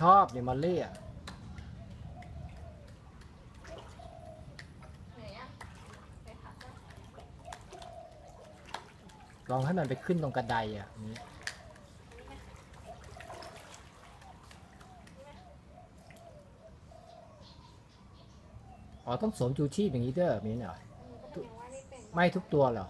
ชอบเนี่ยมอลลี่อะลองให้มันไปขึ้นตรงกระไดอะนี้อ๋อต้องสวมชูชีพอย่างนี้เด้อมีหนเหรอยไม่ทุกตัวเหรอ